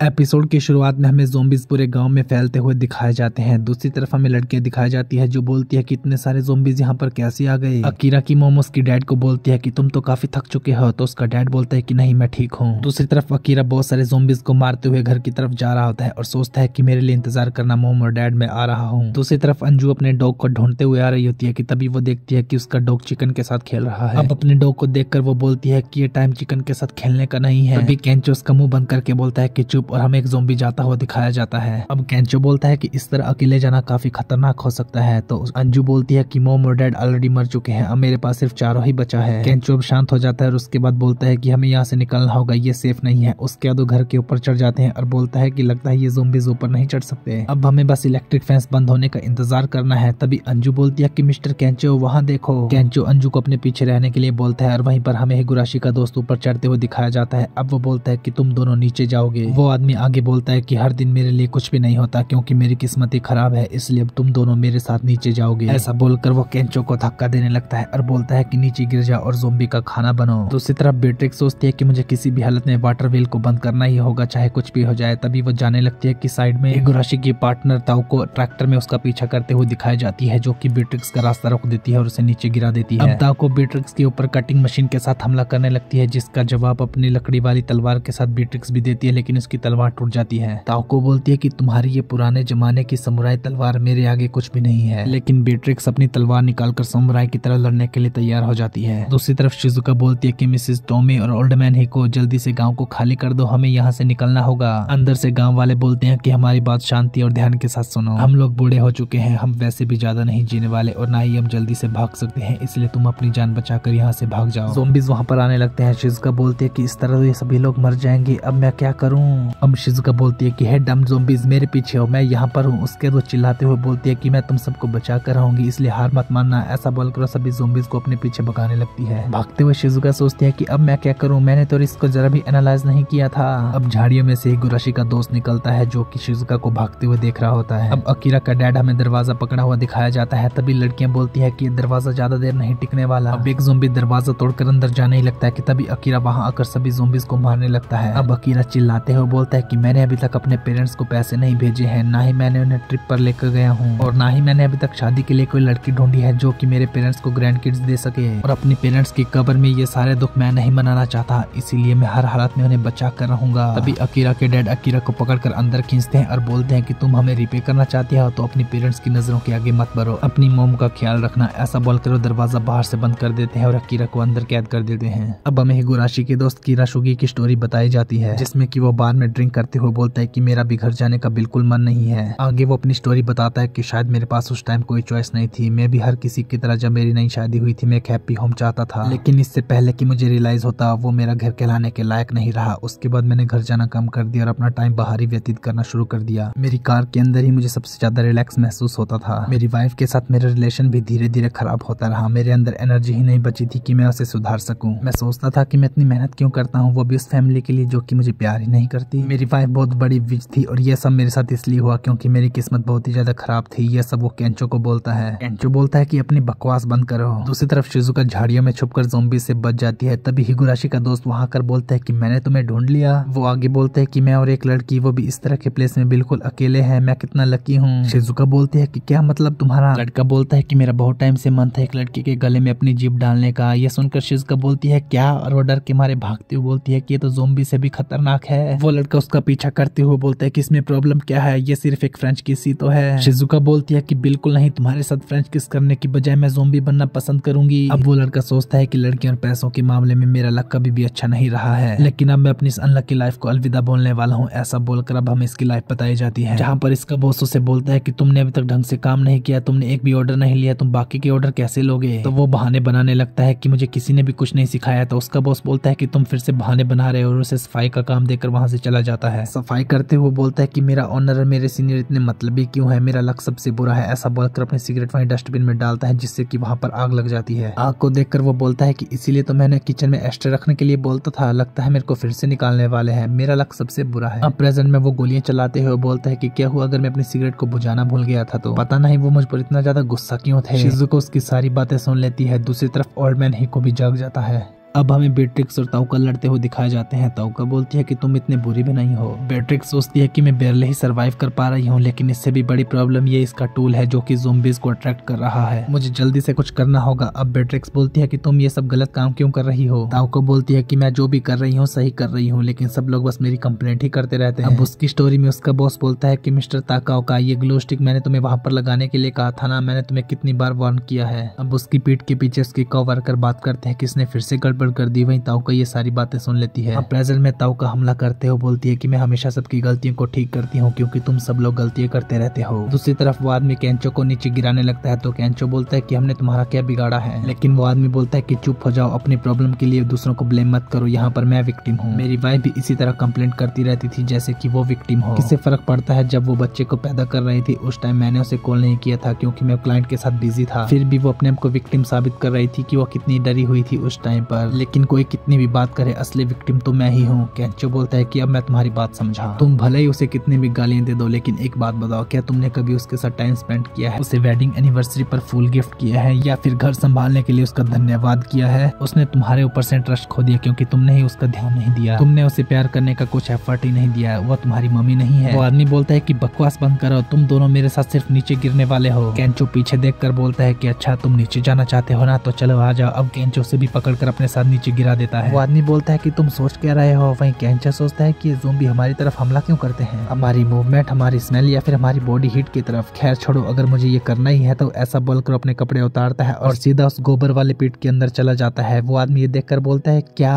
Episode की शुरुआत में हमें जोम्बिस पूरे गाँव में फैलते हुए दिखाए जाते हैं। दूसरी तरफ़ हमें लड़कियाँ दिखाई जाती है जो बोलती है कि इतने सारे जोम्बिस यहाँ पर कैसे आ गए? अकीरा की मोम उसकी डैड को बोलती है कि तुम तो काफ़ी थक चुके हो तो उसका डैड बोलता है कि नहीं, मैं ठीक हूँ। दूसरी तरफ़ अकीरा बहुत सारे जोम्बिस को मारते हुए घर की तरफ़ जा रहा होता है और सोचता है की मेरे लिए इंतज़ार करना मोम और डैड में आ रहा हूँ। दूसरी तरफ़ अंजू अपने डॉग को ढूंढते हुए आ रही होती है की तभी वो देखती है की उसका डॉग चिकन के साथ खेल रहा है। अब अपने डॉग को देखकर वो बोलती है की ये टाइम चिकन के साथ खेलने का नहीं है। तभी कैंचो उसका मुँह बंद करके बोलता है की चुप और हमें एक जोम्बी जाता हुआ दिखाया जाता है। अब कैंचो बोलता है कि इस तरह अकेले जाना काफ़ी खतरनाक हो सकता है तो अंजू बोलती है कि मोम और डैड ऑलरेडी मर चुके हैं, अब मेरे पास सिर्फ़ चारों ही बचा है। कैंचो अब शांत हो जाता है और उसके बाद बोलता है कि हमें यहाँ से निकलना होगा, ये सेफ़ नहीं है। उसके बाद घर के ऊपर चढ़ जाते हैं और बोलता है कि लगता है ये जोम्बिस ऊपर नहीं चढ़ सकते। अब हमें बस इलेक्ट्रिक फैंस बंद होने का इंतज़ार करना है, तभी अंजू बोलती है की मिस्टर कैंचो वहाँ देखो। कैंचो अंजू को अपने पीछे रहने के लिए बोलता है और वहीं पर हमें गुराशी का दोस्त ऊपर चढ़ते हुए दिखाया जाता है। अब वो बोलता है की तुम दोनों नीचे जाओगे। वो आदमी आगे बोलता है की हर दिन मेरे लिए कुछ भी नहीं होता क्योंकि मेरी किस्मत ही खराब है इसलिए अब तुम दोनों मेरे साथ नीचे जाओगे। ऐसा बोलकर वो केंचो को धक्का देने लगता है और बोलता है कि नीचे गिर जा और जोम्बी का खाना बनो दूसरी तरफ़ बेट्रिक सोचती है कि मुझे किसी भी हालत में वाटर व्हील को बंद करना ही होगा चाहे कुछ भी हो जाए। तभी वो जाने लगती है की साइड में गुराशी की पार्टनर ताऊ को ट्रैक्टर में उसका पीछा करते हुए दिखाई जाती है जो की बेट्रिक्स का रास्ता रोक देती है और उसे नीचे गिरा देती है। अब ताऊ को बेट्रिक्स के ऊपर कटिंग मशीन के साथ हमला करने लगती है जिसका जवाब अपनी लकड़ी वाली तलवार के साथ बेट्रिक्स भी देती है लेकिन उसकी तलवार टूट जाती है। ताऊ को बोलती है की तुम्हारी ये पुराने जमाने की समुराई तलवार मेरे आगे कुछ भी नहीं है। लेकिन बेट्रिक्स अपनी तलवार निकालकर समुराई की तरह लड़ने के लिए तैयार हो जाती है। दूसरी तरफ़ शिजुका बोलती है कि मिसेस टोमी और ओल्ड मैन ही को जल्दी से गाँव को खाली कर दो, हमें यहाँ से निकलना होगा। अंदर से गाँव वाले बोलते हैं कि हमारी बात शांति और ध्यान के साथ सुनो। हम लोग बूढ़े हो चुके हैं, हम वैसे भी ज़्यादा नहीं जीने वाले और ना ही हम जल्दी से भाग सकते हैं, इसलिए तुम अपनी जान बचाकर यहाँ से भाग जाओ। जोम्बिस वहाँ पर आने लगते हैं। शिजुका बोलती है की इस तरह ये सभी लोग मर जाएँगे, अब मैं क्या करूँ? अब शिजुका बोलती है की, है डम जोम्बिस मेरे पीछे हो मैं यहाँ पर हूँ। उसके बाद चिल्लाते हुए बोलती है कि, मैं तुम सबको बचा कर रहूँगी इसलिए हार मत मानना। ऐसा बोलकर सभी जोम्बिस को अपने पीछे भगाने लगती है। भागते हुए शिजुका सोचती है कि, अब मैं क्या करूँ? मैंने तो इसको जरा भी एनालाइज नहीं किया था। अब झाड़ियों में से गुराशी का दोस्त निकलता है, जो की शिजुका को भागते हुए देख रहा होता है। अब अकीरा का डैड हमें दरवाज़ा पकड़ा हुआ दिखाया जाता है। तभी लड़कियाँ बोलती है की, दरवाज़ा ज़्यादा देर नहीं टिकने वाला। अब एक जोम्बी दरवाज़ा तोड़कर अंदर जाने ही लगता है की तभी अकीरा वहाँ आकर सभी जोम्बिस को मारने लगता है। अब अकीरा चिल्लाते हुए बोलता है की मैंने अभी तक अपने पेरेंट्स को पैसे नहीं भेजे हैं, ना ही मैंने उन्हें ट्रिप पर लेकर गया हूँ, और ना ही मैंने अभी तक शादी के लिए कोई लड़की ढूंढी है जो कि मेरे पेरेंट्स को ग्रैंड किड्स दे सके। और अपने पेरेंट्स की कब्र में ये सारे दुख मैं नहीं मनाना चाहता, इसीलिए मैं हर हालत में उन्हें बचा कर रहूँगा। तभी अकीरा के डैड अकीरा को पकड़कर अंदर खींचते हैं और बोलते हैं कि तुम हमें रिपे करना चाहते हो तो अपनी पेरेंट्स की नज़रों के आगे मत बढ़ो। अपनी मोम का ख्याल रखना, ऐसा बोलकर वो दरवाज़ा बाहर से बंद कर देते हैं और अकीरा को अंदर कैद कर देते हैं। अब हमें हिगुराशी के दोस्त कीरा शुगी की स्टोरी बताई जाती है, जिसमें की वो बार में ड्रिंक करते हुए बोलता है की मेरा भी घर जाने का बिल्कुल मन नहीं है। आगे वो अपनी स्टोरी बताता है कि शायद मेरे पास उस टाइम कोई चॉइस नहीं थी। मैं भी हर किसी की तरह जब मेरी नई शादी हुई थी, मैं एक हैप्पी होम चाहता था। लेकिन इससे पहले कि मुझे रियलाइज़ होता, वो मेरा घर कहलाने के लायक नहीं रहा। उसके बाद मैंने घर जाना कम कर दिया और अपना टाइम बाहर ही व्यतीत करना शुरू कर दिया। मेरी कार के अंदर ही मुझे सबसे ज़्यादा रिलैक्स महसूस होता था। मेरी वाइफ के साथ मेरा रिलेशन भी धीरे धीरे खराब होता रहा। मेरे अंदर एनर्जी ही नहीं बची थी कि मैं उसे सुधार सकूँ। मैं सोचता था कि मैं इतनी मेहनत क्यों करता हूँ? वो भी उस फैमिली के लिए जो कि मुझे प्यार ही नहीं करती। मेरी वाइफ बहुत बड़ी विज थी और ये सब मेरे साथ इसलिए हुआ क्योंकि मेरी किस्मत बहुत ही ज़्यादा खराब थी। ये सब वो कैंचो को बोलता है। कैंचो बोलता है कि अपनी बकवास बंद करो। दूसरी तरफ़ शिजुका झाड़ियों में छुपकर जोम्बी से बच जाती है। तभी हिगुराशी का दोस्त वहाँ कर बोलता है कि मैंने तुम्हें ढूंढ लिया। वो आगे बोलते है की मैं और एक लड़की, वो भी इस तरह के प्लेस में बिल्कुल अकेले है। मैं कितना लकी हूँ। शिजुका बोलती है की क्या मतलब तुम्हारा? लड़का बोलता है की मेरा बहुत टाइम से मन था एक लड़की के गले में अपनी जीप डालने का। यह सुनकर शिजुका बोलती है, क्या? और डर के मारे भागते हुए बोलती है की ये तो जोम्बी से भी खतरनाक है। वो उसका पीछा करते हुए बोलता है कि इसमें प्रॉब्लम क्या है? ये सिर्फ़ एक फ्रेंच किसी तो है। शिजुका बोलती है कि बिल्कुल नहीं, तुम्हारे साथ फ्रेंच किस करने की बजाय मैं जोम्बी बनना पसंद करूँगी। अब वो लड़का सोचता है कि लड़कियों और पैसों के मामले में मेरा लक कभी भी अच्छा नहीं रहा है। लेकिन अब मैं अपनी इस अनलकी लाइफ को अलविदा बोलने वाला हूँ, ऐसा बोलकर अब हमें इसकी लाइफ बताई जाती है। जहाँ पर इसका बॉस उसे बोलता है कि तुमने अभी तक ढंग से काम नहीं किया, तुमने एक भी ऑर्डर नहीं लिया, तुम बाकी के ऑर्डर कैसे लोगे? तो वो बहाने बनाने लगता है कि मुझे किसी ने भी कुछ नहीं सिखाया तो उसका बॉस बोलता है की तुम फिर से बहाने बना रहे हो और उसे सफ़ाई का काम देकर वहाँ से चला जाता है। सफ़ाई करते हुए बोलता है कि मेरा ऑनर और मेरे सीनियर इतने मतलबी क्यों है? मेरा लक सबसे बुरा है ऐसा बोलकर अपने सिगरेट वहीं डस्टबिन में डालता है जिससे कि वहाँ पर आग लग जाती है। आग को देखकर वो बोलता है कि इसीलिए तो मैंने किचन में एक्स्ट्रा रखने के लिए बोलता था लगता है मेरे को फिर से निकालने वाले हैं। मेरा लक सबसे बुरा है। अब प्रेजेंट में वो गोलियाँ चलाते हुए बोलता है की क्या हुआ अगर मैं अपनी सिगरेट को बुझाना भूल गया था तो? पता नहीं वो मुझ पर इतना ज़्यादा गुस्सा क्यों थे? शिजु को उसकी सारी बातें सुन लेती है दूसरी तरफ़ ओल्ड मैन ही को भी जग जाता है। अब हमें बेट्रिक्स और ताउका लड़ते हुए दिखाए जाते हैं। ताउका बोलती है कि तुम इतने बुरी भी नहीं हो। बेट्रिक्स सोचती है कि मैं बेरले ही सरवाइव कर पा रही हूँ, लेकिन इससे भी बड़ी प्रॉब्लम ये इसका टूल है जो कि जोम्बिस को अट्रैक्ट कर रहा है। मुझे जल्दी से कुछ करना होगा। अब बेट्रिक्स बोलती है कि तुम ये सब गलत काम क्यों कर रही हो? ताउका बोलती है कि मैं जो भी कर रही हूँ, सही कर रही हूँ, लेकिन सब लोग बस मेरी कंप्लेंट ही करते रहते हैं। अब उसकी स्टोरी में उसका बॉस बोलता है कि, मिस्टर ताकाओ का ये ग्लो स्टिक मैंने तुम्हें वहाँ पर लगाने के लिए कहा था ना, मैंने तुम्हें कितनी बार वार्न किया है? अब उसकी पीठ के पीछे उसके को वर्कर बात करते हैं कि इसने फिर से गड़बड़ कर दी। वही ताऊ का ये सारी बातें सुन लेती है। अब प्रेजेंट में ताऊ का हमला करते हुए बोलती है की मैं हमेशा सबकी गलतियों को ठीक करती हूँ, क्यूँकी तुम सब लोग गलतियाँ करते रहते हो। दूसरी तरफ़, वो आदमी कैंचो को नीचे गिराने लगता है तो कैंचो बोलता है की हमने तुम्हारा क्या बिगाड़ा है। लेकिन वो आदमी बोलता है की चुप हो जाओ, अपनी प्रॉब्लम के लिए दूसरों को ब्लेम मत करो, यहाँ पर मैं विक्टिम हूँ। मेरी वाइफ भी इसी तरह कंप्लेंट करती रहती थी, जैसे की वो विक्टिम हो। किससे फ़र्क पड़ता है, जब वो बच्चे को पैदा कर रही थी, उस टाइम मैंने उसे कॉल नहीं किया था, क्योंकि मैं क्लाइंट के साथ बिज़ी था। फिर भी वो अपने आप को विक्टिम साबित कर रही थी कि वो कितनी डरी हुई थी उस टाइम पर। लेकिन कोई कितनी भी बात करे असली विक्टिम तो मैं ही हूँ, कैंचो बोलता है कि अब मैं तुम्हारी बात समझा। तुम भले ही उसे कितनी भी गालियाँ दे दो, लेकिन एक बात बताओ, क्या तुमने कभी उसके साथ टाइम स्पेंड किया है? उसे वेडिंग एनिवर्सरी पर फुल गिफ्ट किया है या फिर घर संभालने के लिए उसका धन्यवाद किया है? उसने तुम्हारे ऊपर से ट्रस्ट खो दिया क्योंकि तुमने ही उसका ध्यान नहीं दिया। तुमने उसे प्यार करने का कुछ एफर्ट ही नहीं दिया वो तुम्हारी मम्मी नहीं है। वो आदमी बोलता है कि बकवास बंद करो, तुम दोनों मेरे साथ सिर्फ़ नीचे गिरने वाले हो। कैंचो पीछे देख बोलता है कि अच्छा तुम नीचे जाना चाहते हो ना तो चलो आ जाओ। अब कैंचो से भी पकड़ अपने साथ नीचे गिरा देता है। वो आदमी बोलता है कि तुम सोच क्या रहे हो? वही कैंचो सोचता है कि जोम्बी हमारी तरफ़ हमला क्यों करते हैं? हमारी मूवमेंट हमारी स्मेल या फिर हमारी बॉडी हीट की तरफ़। खैर छोड़ो, अगर मुझे ये करना ही है तो ऐसा बोलकर अपने कपड़े उतारता है और सीधा उस गोबर वाले पीठ के अंदर चला जाता है। वो आदमी ये देख बोलता है, क्या?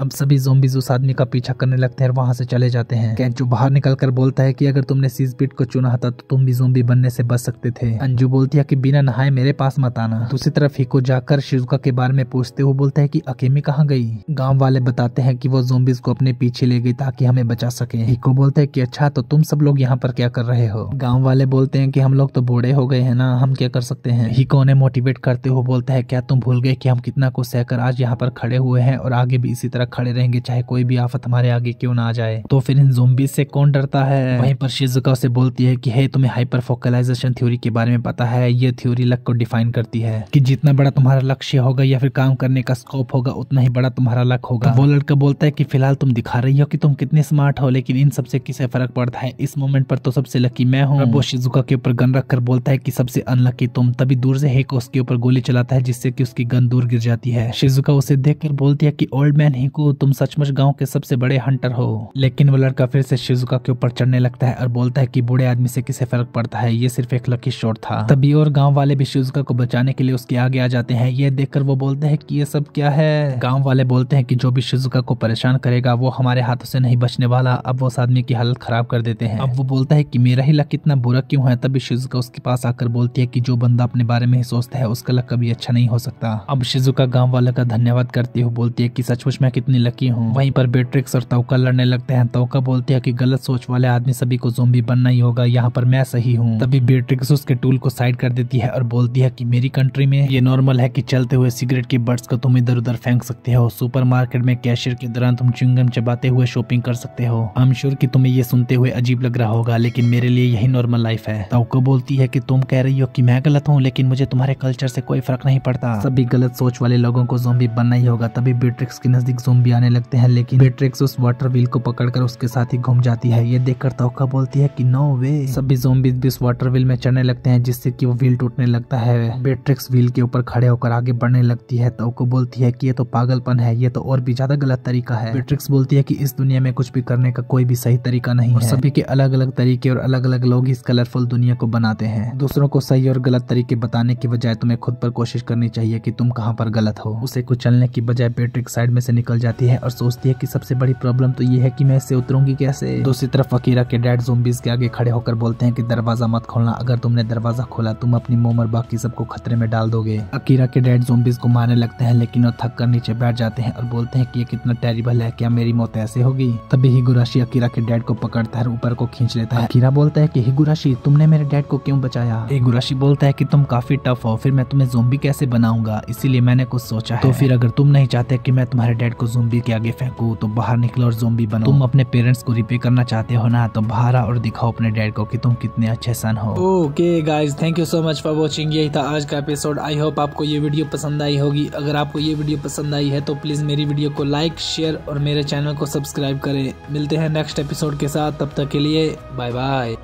अब सभी जोम्बीज उस आदमी का पीछा करने लगते हैं वहाँ से चले जाते हैं। कैंचो बाहर निकल बोलता है की अगर तुमने सीज पीट को चुना था तो तुम भी जोम्बी बनने से बच सकते थे। अंजू बोलती है की, बिना नहाए मेरे पास मत आना। दूसरी तरफ़ ही को जाकर शिजुका के बारे में पूछते हुए बोलता है कि अकेमी कहाँ गई? गाँव वाले बताते हैं कि वो जोम्बिस को अपने पीछे ले गई ताकि हमें बचा सके। हिको बोलते हैं कि अच्छा तो तुम सब लोग यहाँ पर क्या कर रहे हो? गाँव वाले बोलते हैं कि हम लोग तो बूढ़े हो गए हैं ना, हम क्या कर सकते हैं? हिको ने मोटिवेट करते हुए बोलता है, क्या तुम भूल गए कि हम कितना कुछ सहकर आज यहाँ पर खड़े हुए हैं और आगे भी इसी तरह खड़े रहेंगे, चाहे कोई भी आफत हमारे आगे क्यों ना आ जाए? तो फिर इन जोम्बिस से कौन डरता है? वहीं पर शिजुका उसे बोलती है कि, हे, तुम्हें हाइपर फोकलाइजेशन थ्योरी के बारे में पता है, ये थ्योरी लक को डिफाइन करती है कि जितना बड़ा तुम्हारा लक्ष्य होगा या फिर काम करने का स्कोप होगा उतना ही बड़ा तुम्हारा लक होगा। वो लड़का बोलता है कि फ़िलहाल तुम दिखा रही हो कि तुम कितने स्मार्ट हो लेकिन इन सबसे किसे फ़र्क पड़ता है? इस मोमेंट पर तो सबसे लकी मैं हूँ। वो शिजुका के ऊपर गन रखकर बोलता है कि सबसे अनलकी तुम। तभी दूर से हेको उसके ऊपर गोली चलाता है जिससे कि उसकी गन दूर गिर जाती है। शिजुका उसे देखकर बोलती है कि ओल्ड मैन हेको तुम सचमुच गाँव के सबसे बड़े हंटर हो। लेकिन वो लड़का फिर से शिजुका के ऊपर चढ़ने लगता है और बोलता है की बूढ़े आदमी से किसे फ़र्क पड़ता है? ये सिर्फ़ एक लकी शॉट था। तभी और गाँव वाले भी शिजुका को बचाने के लिए उसके आगे आ जाते हैं। ये देखकर वो बोलते हैं कि ये सब क्या है? गाँव वाले बोलते हैं कि जो भी शिजुका को परेशान करेगा वो हमारे हाथों से नहीं बचने वाला। अब वो उस आदमी की हालत खराब कर देते हैं। अब वो बोलता है कि मेरा ही लक कितना बुरा क्यों है? तभी शिजुका उसके पास आकर बोलती है कि जो बंदा अपने बारे में ही सोचता है उसका लक कभी अच्छा नहीं हो सकता। अब शिजुका गाँव वाले का धन्यवाद करती हुई बोलती है की सचमुच मैं कितनी लकी हूँ। वहीं पर बेट्रिक्स और तौका लड़ने लगते हैं। तौका बोलती है की गलत सोच वाले आदमी सभी को जोम्बी बनना ही होगा। यहाँ पर मैं सही हूँ। तभी बेट्रिक्स उसके टूल को साइड कर देती है और बोलती है की मेरी कंट्री में ये नॉर्मल है की चलते हुए सिगरेट के बर्ड्स को तुम इधर उधर फेंक सकते हो। सुपरमार्केट में कैशियर के दौरान तुम च्युइंगम चबाते हुए शॉपिंग कर सकते हो। आई एम श्योर कि तुम्हें ये सुनते हुए अजीब लग रहा होगा, लेकिन मेरे लिए यही नॉर्मल लाइफ है। ताउको बोलती है कि तुम कह रही हो कि मैं गलत हूँ, लेकिन मुझे तुम्हारे कल्चर से कोई फ़र्क नहीं पड़ता। सभी गलत सोच वाले लोगों को जोम्बी बनना ही होगा। तभी बेट्रिक्स के नज़दीक जोम्बी आने लगते हैं, लेकिन बेट्रिक्स उस वाटर व्हील को पकड़कर उसके साथ ही घूम जाती है। ये देखकर तौका बोलती है कि नो वे सभी जोम्बीज भी उस वाटर व्हील में चढ़ने लगते हैं, जिससे कि वो व्हील टूटने लगता है। बेट्रिक्स व्हील के ऊपर खड़े होकर आगे बढ़ने लगती है। तौको बोलती है कि ये तो पागलपन है ये तो और भी ज़्यादा गलत तरीका है। बेट्रिक्स बोलती है कि इस दुनिया में कुछ भी करने का कोई भी सही तरीका नहीं है। सभी के अलग अलग तरीके और अलग अलग लोग इस कलरफुल दुनिया को बनाते हैं। दूसरों को सही और गलत तरीके बताने की बजाय तुम्हें खुद पर कोशिश करनी चाहिए कि तुम कहाँ पर गलत हो। उसे कुछ चलने की बजाय बेट्रिक्स साइड में से निकल जाती है और सोचती है की सबसे बड़ी प्रॉब्लम तो ये है की मैं इससे उतरूँगी कैसे? दूसरी तरफ़ अकीरा के डैड जोम्बीज के आगे खड़े होकर बोलते हैं की दरवाज़ा मत खोलना। अगर तुमने दरवाज़ा खोला तुम अपनी मोमर बाकी सबको खतरे में डाल दोगे। अकीरा के डैड जोम्बीज को मारने लगते हैं लेकिन वो थक कर नीचे बैठ जाते हैं और बोलते हैं कि ये कितना टेरिबल है, क्या मेरी मौत ऐसे होगी? तभी हिगुराशी अकीरा के डैड को पकड़ता है ऊपर को खींच लेता है। अकीरा बोलता है कि, हिगुराशी, तुमने मेरे डैड को क्यों बचाया? हिगुराशी बोलता है कि, तुम काफ़ी टफ हो, फिर मैं तुम्हें जोम्बी कैसे बनाऊँगा? इसीलिए मैंने कुछ सोचा तो फिर अगर तुम नहीं चाहते कि मैं तुम्हारे डैड को जोम्बी के आगे फेंकू तो बाहर निकलो और जोम्बी बनो तुम अपने पेरेंट्स को रिपे करना चाहते हो ना तो बाहर और दिखाओ अपने डैड को कि तुम कितने अच्छे सन हो। Okay guys thank you so much for watching यही था आज का एपिसोड आई होप आपको ये वीडियो पसंद आई होगी। अगर आपको ये वीडियो पसंद पसंद आई है तो प्लीज़ मेरी वीडियो को लाइक, शेयर और मेरे चैनल को सब्सक्राइब करें। मिलते हैं नेक्स्ट एपिसोड के साथ, तब तक के लिए बाय बाय